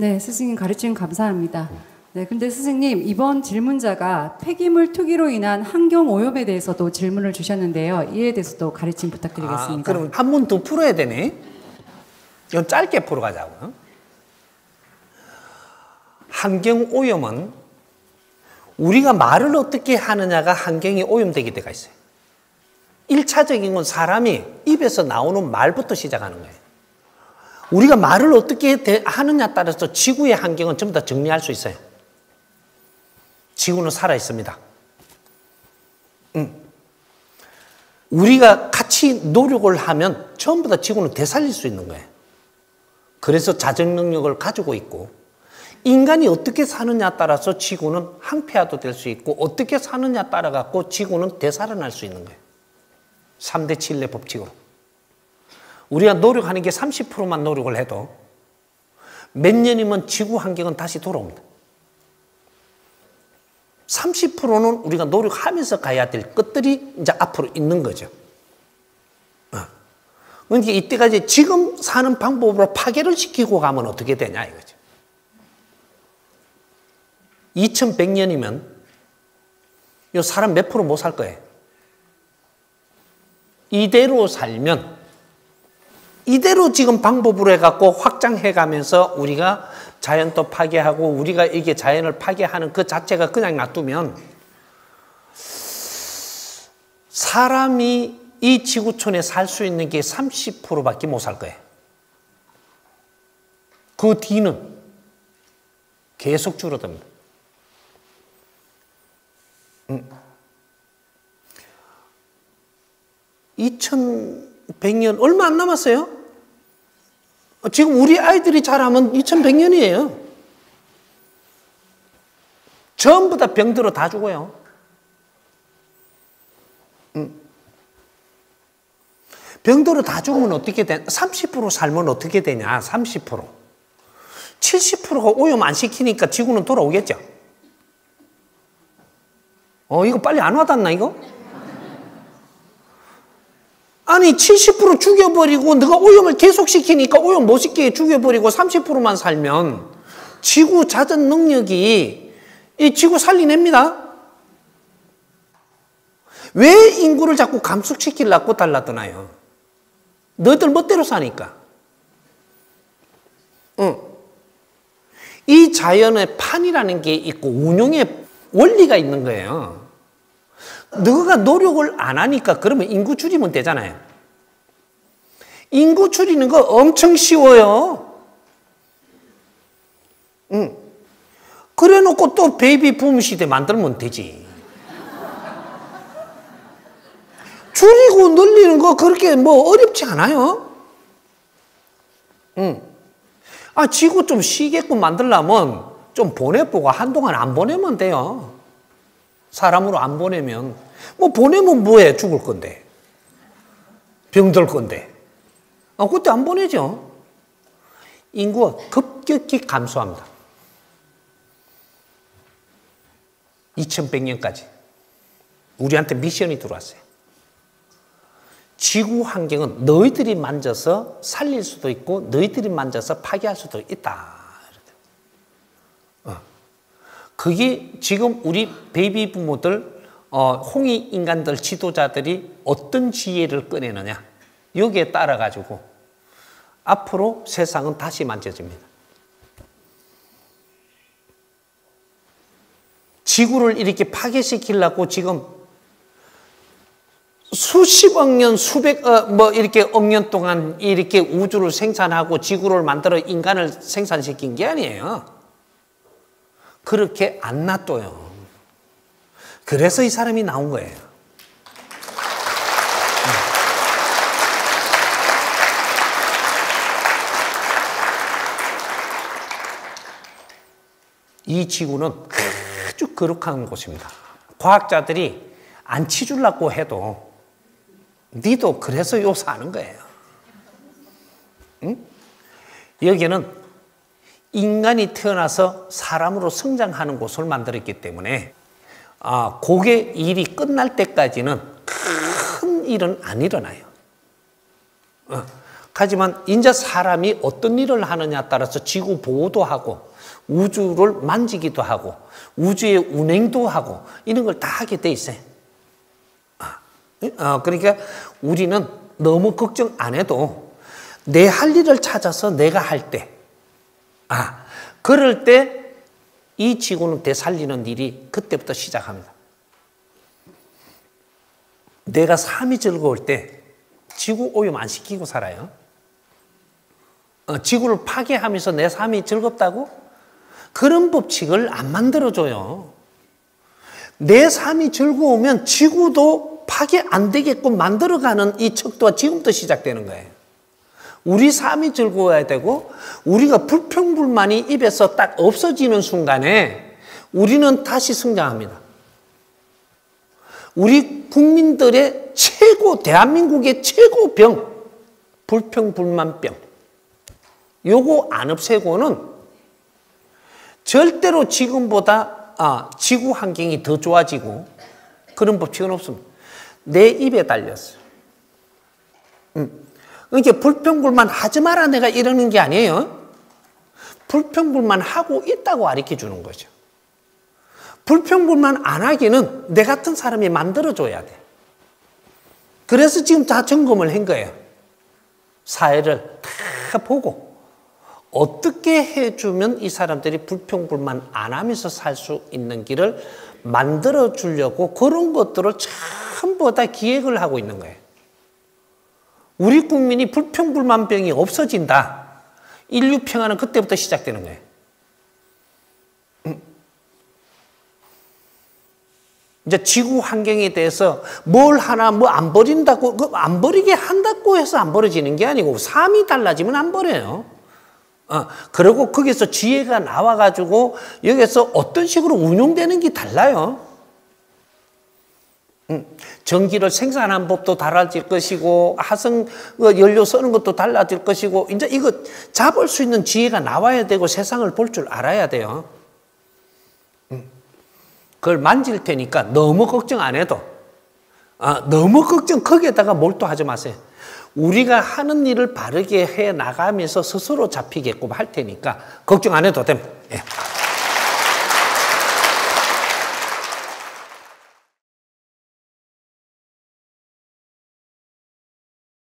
네, 스승님 가르침 감사합니다. 네, 근데 스승님 이번 질문자가 폐기물 투기로 인한 환경 오염에 대해서도 질문을 주셨는데요. 이에 대해서도 가르침 부탁드리겠습니다. 아, 그럼 한번더 풀어야 되네. 이건 짧게 풀어가자고. 환경 오염은 우리가 말을 어떻게 하느냐가 환경이 오염되게 돼가 있어요. 1차적인 건 사람이 입에서 나오는 말부터 시작하는 거예요. 우리가 말을 어떻게 하느냐 따라서 지구의 환경은 전부 다 정리할 수 있어요. 지구는 살아 있습니다. 음. 우리가 같이 노력을 하면 전부 다 지구는 되살릴 수 있는 거예요. 그래서 자정 능력을 가지고 있고 인간이 어떻게 사느냐 따라서 지구는 항폐화도 될 수 있고 어떻게 사느냐 따라 갖고 지구는 되살아날 수 있는 거예요. 3대 7례 법칙으로. 우리가 노력하는 게 30%만 노력을 해도 몇 년이면 지구 환경은 다시 돌아옵니다. 30%는 우리가 노력하면서 가야 될 것들이 이제 앞으로 있는 거죠. 어. 그러니까 이때까지 지금 사는 방법으로 파괴를 시키고 가면 어떻게 되냐 이거죠. 2100년이면 이 사람 몇 프로 못 살 거예요. 이대로 살면 이대로 지금 방법으로 해갖고 확장해 가면서 우리가 자연도 파괴하고 우리가 이게 자연을 파괴하는 그 자체가 그냥 놔두면 사람이 이 지구촌에 살 수 있는 게 30%밖에 못 살 거예요. 그 뒤는 계속 줄어듭니다. 2100년 얼마 안 남았어요? 지금 우리 아이들이 자라면 2100년이에요. 전부 다 병들어 다 죽어요. 병들어 다 죽으면 어떻게 되30% 살면 어떻게 되냐? 30%. 70%가 오염 안 시키니까 지구는 돌아오겠죠? 어, 이거 빨리 안 와닿나, 이거? 아니, 70% 죽여버리고, 너가 오염을 계속시키니까 오염 못 시키게 죽여버리고 30%만 살면 지구 자전 능력이 이 지구 살리냅니다. 왜 인구를 자꾸 감축시키려고 달라드나요? 너희들 멋대로 사니까. 응. 이 자연의 판이라는 게 있고 운용의 원리가 있는 거예요. 너가 노력을 안 하니까 그러면 인구 줄이면 되잖아요. 인구 줄이는 거 엄청 쉬워요. 응. 그래 놓고 또 베이비 붐 시대 만들면 되지. 줄이고 늘리는 거 그렇게 뭐 어렵지 않아요. 응. 아, 지구 좀 쉬게끔 만들려면 좀 보내보고 한동안 안 보내면 돼요. 사람으로 안 보내면. 뭐 보내면 뭐해? 죽을 건데. 병들 건데. 아, 그때 안 보내죠. 인구가 급격히 감소합니다. 2100년까지. 우리한테 미션이 들어왔어요. 지구 환경은 너희들이 만져서 살릴 수도 있고 너희들이 만져서 파괴할 수도 있다. 그게 지금 우리 베이비 부모들, 어, 홍이 인간들 지도자들이 어떤 지혜를 꺼내느냐. 여기에 따라 가지고 앞으로 세상은 다시 만져집니다. 지구를 이렇게 파괴시키려고 지금 수십억 년, 수백, 어, 뭐, 이렇게 억년 동안 이렇게 우주를 생산하고 지구를 만들어 인간을 생산시킨 게 아니에요. 그렇게 안 놔둬요. 그래서 이 사람이 나온 거예요. 이 지구는 아주 거룩한 곳입니다. 과학자들이 안 치주려고 해도 니도 그래서 요 사는 거예요. 응? 여기는 인간이 태어나서 사람으로 성장하는 곳을 만들었기 때문에 아, 그게 일이 끝날 때까지는 큰 일은 안 일어나요. 어, 하지만 이제 사람이 어떤 일을 하느냐에 따라서 지구 보호도 하고 우주를 만지기도 하고 우주의 운행도 하고 이런 걸 다 하게 돼 있어요. 어, 그러니까 우리는 너무 걱정 안 해도 내 할 일을 찾아서 내가 할 때, 아, 그럴 때 이 지구는 되살리는 일이 그때부터 시작합니다. 내가 삶이 즐거울 때 지구 오염 안 시키고 살아요. 어, 지구를 파괴하면서 내 삶이 즐겁다고? 그런 법칙을 안 만들어줘요. 내 삶이 즐거우면 지구도 파괴 안 되게끔 만들어가는 이 척도가 지금부터 시작되는 거예요. 우리 삶이 즐거워야 되고 우리가 불평불만이 입에서 딱 없어지는 순간에 우리는 다시 성장합니다. 우리 국민들의 최고 대한민국의 최고 병 불평불만병 요거 안 없애고는 절대로 지금보다 아, 지구 환경이 더 좋아지고 그런 법칙은 없습니다. 내 입에 달렸어요. 음. 그러니까 불평불만 하지 마라 내가 이러는 게 아니에요. 불평불만 하고 있다고 가르쳐 주는 거죠. 불평불만 안 하기는 내 같은 사람이 만들어줘야 돼. 그래서 지금 다 점검을 한 거예요. 사회를 다 보고 어떻게 해주면 이 사람들이 불평불만 안 하면서 살 수 있는 길을 만들어 주려고 그런 것들을 전부 다 기획을 하고 있는 거예요. 우리 국민이 불평불만병이 없어진다. 인류 평화는 그때부터 시작되는 거예요. 음. 이제 지구 환경에 대해서 뭘 하나 뭐 안 버린다고 그안 버리게 한다고 해서 안 버려지는 게 아니고 삶이 달라지면 안 버려요. 어, 그리고 거기서 지혜가 나와가지고 여기서 어떤 식으로 운용되는 게 달라요. 전기를 생산하는 법도 달라질 것이고 하성 그 연료 쓰는 것도 달라질 것이고 이제 이거 잡을 수 있는 지혜가 나와야 되고 세상을 볼 줄 알아야 돼요. 그걸 만질 테니까 너무 걱정 안 해도 아, 너무 걱정 거기에다가 몰두하지 마세요. 우리가 하는 일을 바르게 해 나가면서 스스로 잡히게끔 할 테니까 걱정 안 해도 됩니다. 예.